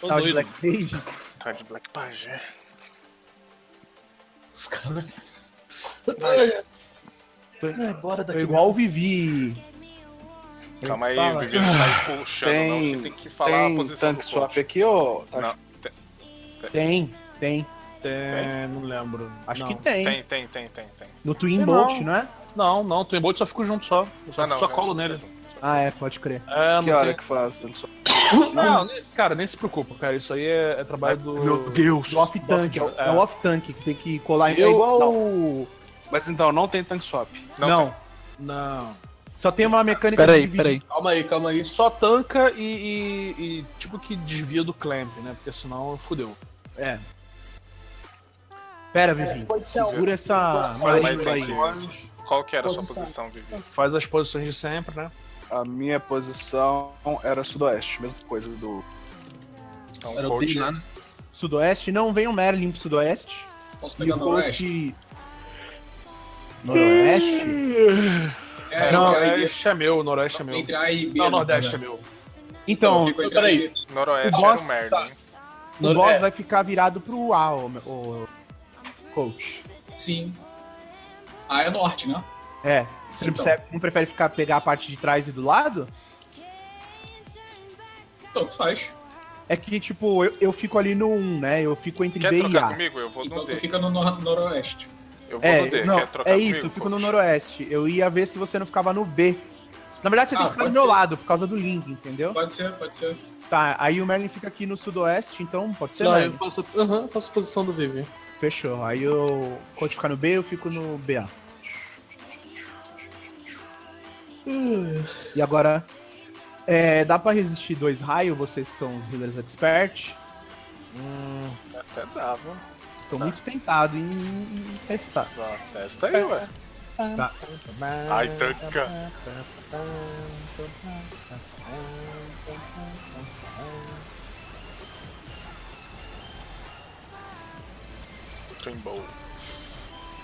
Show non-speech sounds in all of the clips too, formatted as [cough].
Tô Tava de. Black Page. Tá de Black Page. Os caras. Tô, Ai, bora tô daqui. igual o Vivi. Calma aí, Fala. o Vivi não sai puxando, não, que tem que falar a tem posição tank do swap coach. aqui, ô? Tá Não, tem, Tem, tem. Tem, não lembro. Acho não. que tem. tem, tem, tem, tem. tem. No Twin Tem Bolt, não. não é? Não, não, tem bolt só fico junto só. Eu só, Ah, não, só já- colo nele. Ah, é, pode crer. É, Que hora tem. que faz tank swap? Não, cara, nem se preocupa, cara. Isso aí é, é trabalho do. Deus! Do off-tank, é, Nossa, é o off-tank que tem que colar em. É Eu- igual. não. Mas então, não tem tank swap. Não, Não, tem. Não. só tem uma mecânica Peraí, de peraí. Calma aí, calma aí. Só tanca e, e- e tipo que desvia do clamp, né? Porque senão fudeu. É. Pera, Vivi. Segura essa aí. Qual que era a sua Posição. posição, Vivi? Faz as posições de sempre, né? A minha posição era sudoeste, mesma coisa do. Então, Era o coach, lá, né? Sudoeste, não vem o Merlin pro Sudoeste. Posso E pegar o no Noroeste? É, Não, Noroeste é meu, Noroeste é meu. entre A e B. Não, na Nordeste é verdade. meu. Então, eu fico entre A e B. Noroeste O boss- era o Merlin. o Nor- boss é, vai ficar virado pro A, o, o coach. Sim. A é norte, né? É. Você não, Então. percebe- não prefere ficar, pegar a parte de trás e do lado? Tanto faz. É que, tipo, eu, eu fico ali no 1, né? Eu fico entre Quer B e trocar A. comigo? Eu vou no Então tu D. fica no nor- noroeste. Eu vou no D. É, não, Quer trocar é comigo? isso, eu fico no noroeste. Eu ia ver se você não ficava no B. Na verdade, você tem Ah, que ficar do meu ser. lado, por causa do link, entendeu? Pode ser, pode ser. Tá, aí o Merlin fica aqui no sudoeste, então pode ser, Não, eu faço, aham, eu faço a posição do Vivi. Fechou. Aí eu. Quando ficar no B, eu fico no BA. E agora. É, dá pra resistir dois raios, vocês são os healers expert. Até dava. Tô muito tentado em, em testar. Ah, testa aí, ué. Tá. Ai, tanca.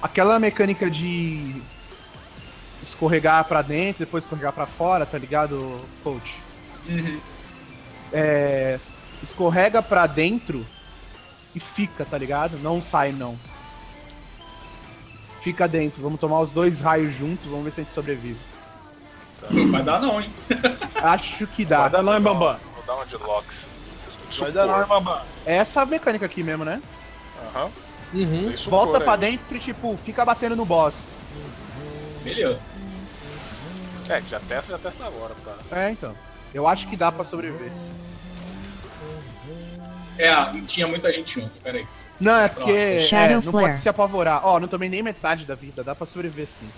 Aquela mecânica de escorregar pra dentro, depois escorregar pra fora, tá ligado, coach? Uhum. É, escorrega pra dentro e fica, tá ligado? Não sai, não. Fica dentro. Vamos tomar os dois raios juntos, vamos ver se a gente sobrevive. Não vai dar não, hein? Acho que dá. Vai dar não, hein, Bambam? Vou dar uma de Lox. Vai dar não, hein, Bambam? É essa mecânica aqui mesmo, né? Aham. Uhum. Volta aí. pra dentro e, tipo, fica batendo no boss. Beleza. É, já testa, já testa agora, cara. É, então. Eu acho que dá pra sobreviver. É, tinha muita gente junto, peraí. Não, é porque é, não pode se apavorar. Ó, não tomei nem metade da vida, dá pra sobreviver sim.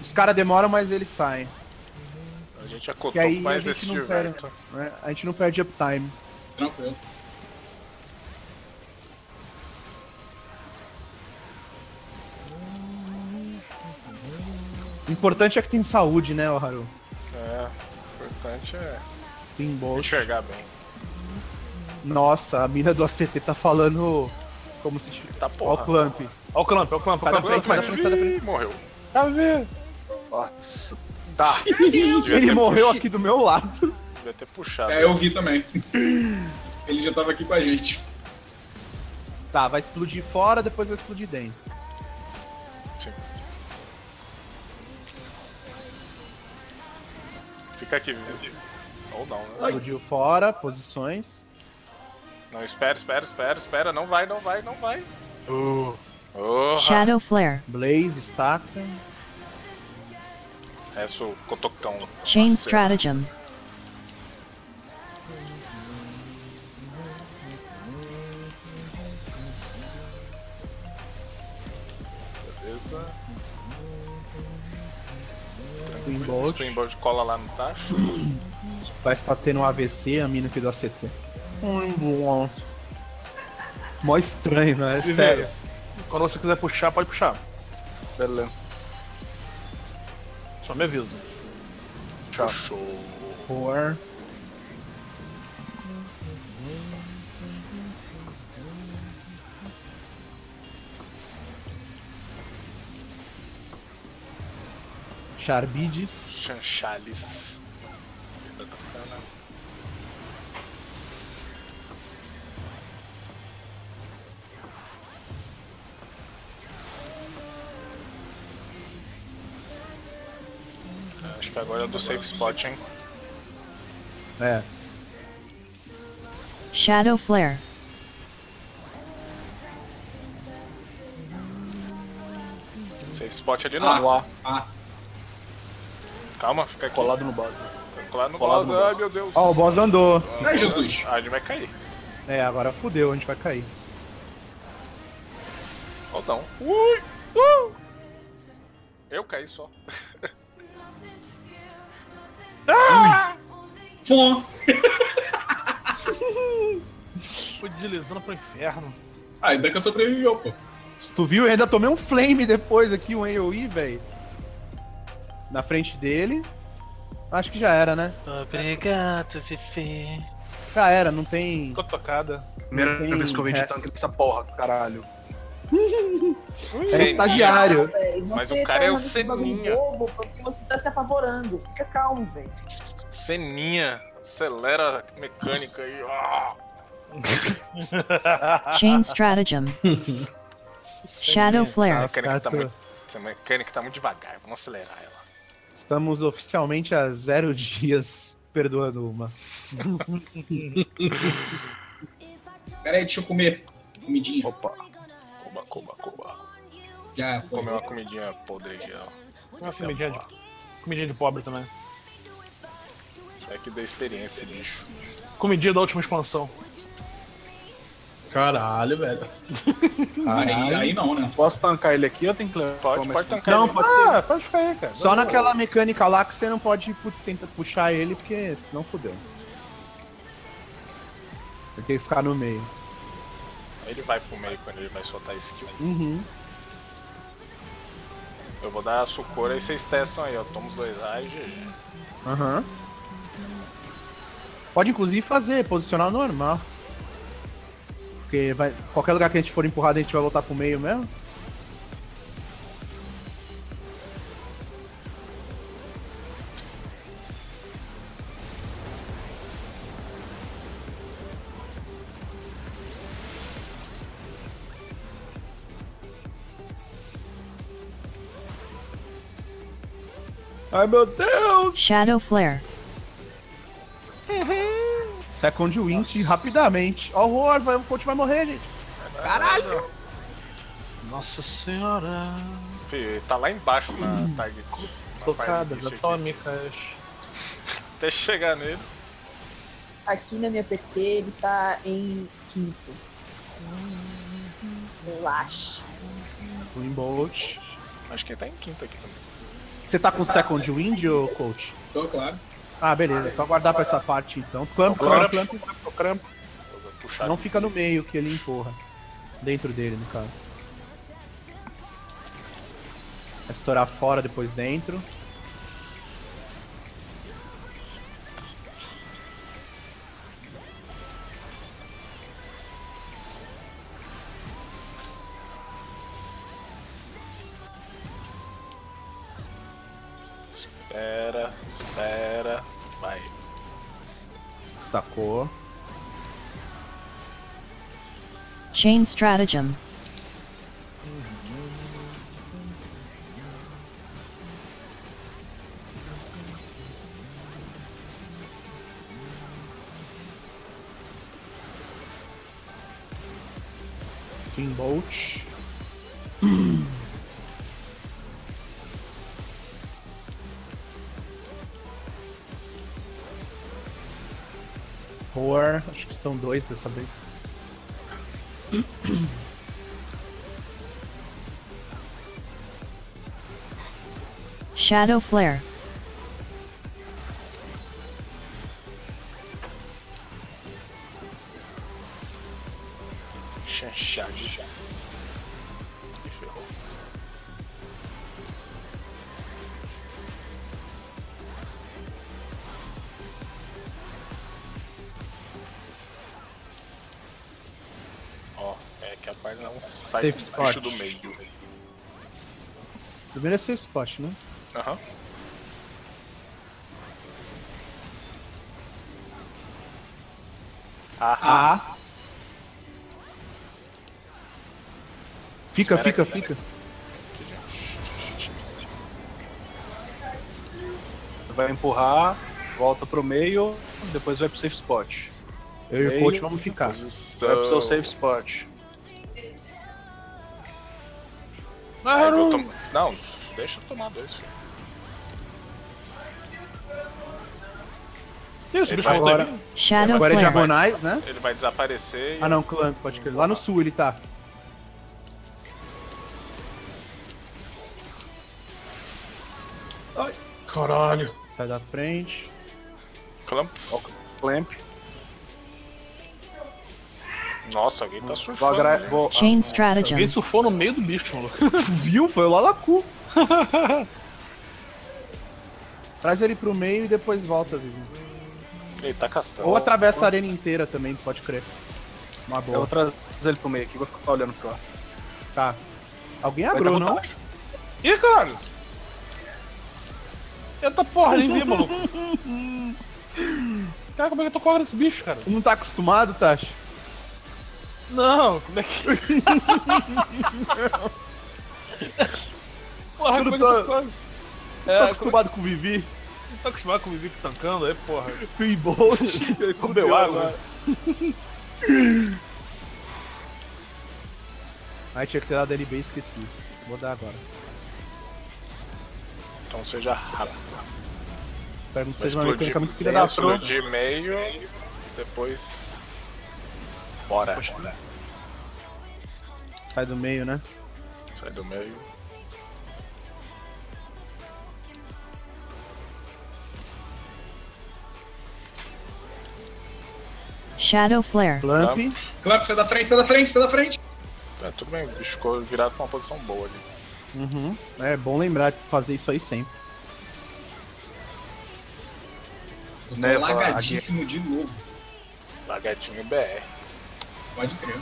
Os caras demoram, mas eles saem. A gente acotou mais esse diverto. né? A gente não perde uptime. Tranquilo. O importante é que tem saúde, né, Haru? É, o importante é Tem bolt. enxergar bem. Nossa, a mina do ACT tá falando como se tivesse. Tá Ó o porra. clamp. Ó o clamp, ó o clamp, ó Sai o da clamp. frente, sai da frente, sai da frente. Morreu. Tá vendo? Nossa. Tá. [laughs] Ele morreu pux- aqui do meu lado. Devia ter puxado. É, eu vi também. Ele já tava aqui com a gente. Tá, vai explodir fora, depois vai explodir dentro. Fica aqui, Vivi. Ou não, né? Explodiu fora, posições. Não, espera, espera, espera, espera. Não vai, não vai, não vai. Porra. Shadow Flare. Blaze, estaca. Essa o cotocão. Chain Stratagem. Twin Bolt cola lá no tacho. [coughs] Vai estar tendo um AVC, a mina aqui do ACT. Hum, bom. Mó estranho, né? Vivi, Sério. Quando você quiser puxar, pode puxar. Beleza. Só me avisa. Show. Four. Charbides, Chanchales. Acho que agora é do safe spot, hein? É. Shadow Flare. Safe spot ali ah, não. Ah, ah. Calma, fica aqui. Colado no. Fica colado no colado boss. no Ai, boss. meu Deus. Ó, o boss andou. ai, Jesus. Ah, ele vai cair. É, agora fudeu, a gente vai cair. Não. Ui! Uh! Eu caí só. [laughs] Fum. [laughs] Fui deslizando pro inferno. Ah, ainda que eu sobreviveu, pô. Tu viu, eu ainda tomei um flame depois aqui, um AoE, velho. Na frente dele. Acho que já era, né? Obrigado, Fifi. Já era, não tem. Ficou tocada. Primeira Tem vez que eu vejo tanque dessa porra, caralho. [laughs] É estagiário. Véi, Mas o cara tá é o Seninha. bobo porque você tá se apavorando. Fica calmo, velho. Ceninha. Acelera a mecânica aí. [laughs] Chain Stratagem. [laughs] Shadow Flare. Essa mecânica, tá muito, essa mecânica tá muito devagar. Vamos acelerar ela. Estamos oficialmente a zero [laughs] dias perdoando uma. Pera aí, deixa eu comer. Comidinha. Opa. Cuba, cuba, cuba. Já Vou foi. comer uma comidinha podre aqui, ó. Uma comidinha de, comidinha de pobre também. É que deu experiência esse bicho. Comidinha da última expansão. Caralho, velho. [laughs] Aí, aí não, né? Posso tancar ele aqui ou tem que levar? Pode, pode tancar Não, ele. pode ser. Ah, pode ficar aí, cara. Só naquela mecânica lá que você não pode pu- tentar puxar ele, porque senão fudeu. Ele tem que ficar no meio. Ele vai pro meio quando ele vai soltar skill. Uhum. Eu vou dar a sucora e vocês testam aí, ó. Toma os dois raios e Aham. Pode inclusive fazer, posicionar normal. Porque vai, qualquer lugar que a gente for empurrado, a gente vai voltar pro meio mesmo. Ai meu Deus! Shadow Flare. Second Wind rapidamente. Horror, vai, o coach vai morrer, gente. Nossa senhora. Fih, tá lá embaixo na target. na Tocada, parte já disso tome, Cash. aqui. Até chegar nele. Aqui na minha PT ele tá em quinto. Relaxa. Twin Bolt. Acho que ele tá em quinto aqui também. Você tá com Second Wind, ô coach? Tô, claro. Ah, beleza. É só guardar pra essa parte então. Clamp, Clamp. clamp, clamp. Puxar Não fica no meio que ele empurra. Dentro dele, no caso. Vai estourar fora, depois dentro. Espera, espera. Vai. Destacou. Chain Stratagem. Twin Bolt. [clears throat] Acho que são dois dessa vez. Shadow Flare. Ferrou. Que a parte não sai Safe spot. do meio. Primeiro é safe spot, né? Aham. Ah, Ah. Fica, Espera fica, aqui, fica. vai empurrar, volta pro meio, depois vai pro safe spot. Eu e o coach vamos ficar. Posição. Vai pro seu safe spot. Tomo- Não, deixa eu tomar dois. Isso, Ele bicho vai- Agora. Shadow agora é diagonais, né? Ele vai desaparecer Ah não, clã, pode crer. Lá no sul ele tá. Caralho. Sai da frente. Clamps. Clamp. Nossa, alguém tá Vou, surfando. agra- né? vou- Chain Alguém stratagem. surfou no meio do bicho, maluco. [laughs] [laughs] Viu? Foi o Lalacu. [laughs] Traz ele pro meio e depois volta, Vivi. Ele tá castando. Ou atravessa a arena inteira também, pode crer. Uma eu vou boa. trazer ele pro meio aqui, vou ficar olhando pro ar. Tá. Alguém agrou, não? Ih, caralho. Eita porra, nem vi, maluco. Cara, como é que eu tô correndo esse bicho, cara? Tu não tá acostumado, Tashi? Não, como é que. [laughs] porra, como é que eu tô correndo? Tá É, acostumado com o Vivi? tá acostumado com o Vivic tancando aí, porra. Twin Bolt. Comeu água. Aí tinha que ter dado LB e esqueci. Vou dar agora. Então seja rápido. Espero que não seja uma mecânica muito filha vai da explodir meio, depois. Bora. Sai do meio, né? Sai do meio. Shadow Flare. Clamp. Clamp, sai da frente, sai da frente, sai da frente. É, tudo bem, o bicho ficou virado pra uma posição boa ali. Uhum. É bom lembrar de fazer isso aí sempre. Eu tô Neva, lagadíssimo de novo. Lagadinho BR. Pode crer.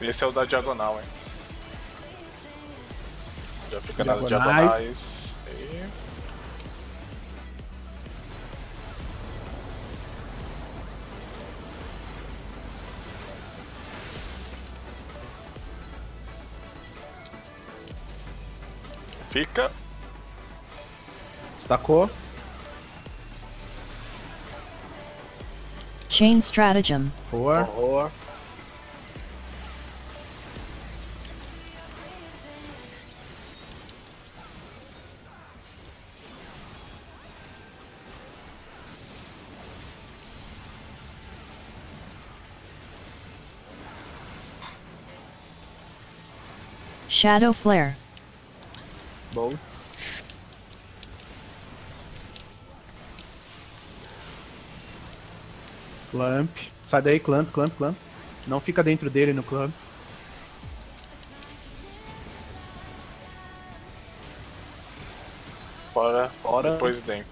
Esse é o da diagonal, hein? Já fica nas Diagonais. Fica. Destacou. Chain stratagem. Boa. Horror. Shadow Flare. Clamp. Sai daí, clamp, clamp, clamp. Não fica dentro dele no clamp. Fora. Fora. Depois dentro.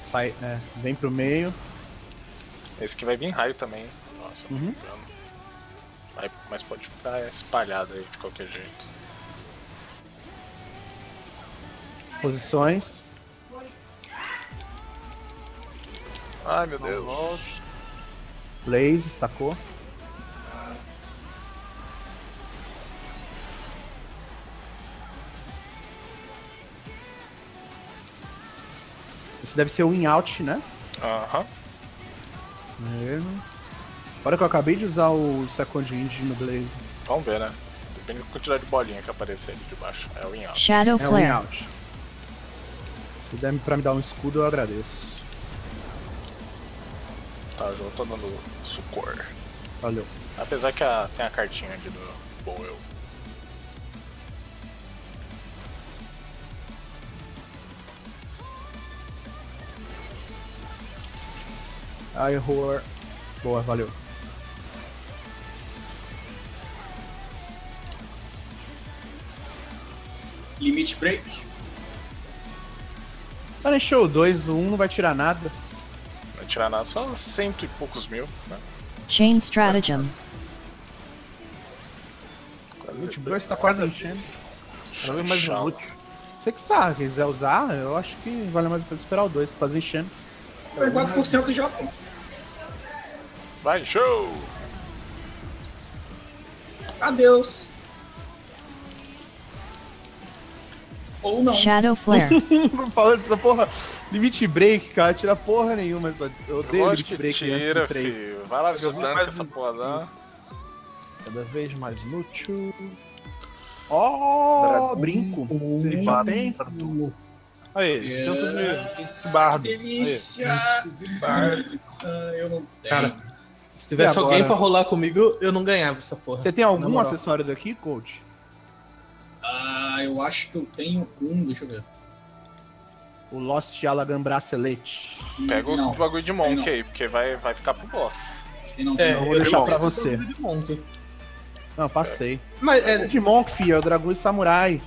Sai, é, vem pro meio. Esse que vai vir raio também. hein? Nossa, Uhum. Vai- mas pode ficar espalhado aí de qualquer jeito. Posições. Ai meu Deus. Blaze, destacou. Esse deve ser o in-out, né? Aham. Mesmo. Olha que eu acabei de usar o Second Wind no Blaze. Vamos ver, né? Depende da quantidade de bolinha que aparecer ali de baixo. É o in-out. Shadow É Flare. in-out. Se der pra me dar um escudo, eu agradeço. Tá, eu tô dando sucor. Valeu. Apesar que a- tem a cartinha ali do Boel. Ai, horror. Boa, valeu. Limite break. Tá show 2, o 1 não vai tirar nada. Tirar nada, só cento e poucos mil, né? Chain stratagem. Quase O 2 tá quase enchendo. Quero ver mais um loot. Você que sabe, quiser usar, eu acho que vale mais a pena esperar o 2, fazer enchendo. Foi 4% já, pô. Vai, show! Adeus. Ou não. Shadow Flare. [laughs] Falando essa porra, limite break, cara, tira porra nenhuma. Essa, eu odeio que break antes tira, do 3. filho. Vai lá ver o dano que essa porra dá. Cada vez mais inútil. Ó, Dragão. brinco. Você já tem? Aí, É. centro de, de bardo. Delícia. [laughs] Ah, eu não tenho. Cara, se tivesse agora? alguém pra rolar comigo, eu não ganhava essa porra. Você tem algum acessório daqui, coach? Ah, eu acho que eu tenho um, deixa eu ver. O Lost Alagan Bracelet. Pega os Não, bagulho de Monk aí, porque vai, vai ficar pro boss. Não, É, tem eu não. vou deixar pra você. de. Não, passei. Mas é, De Monk, filho, é o dragão e samurai.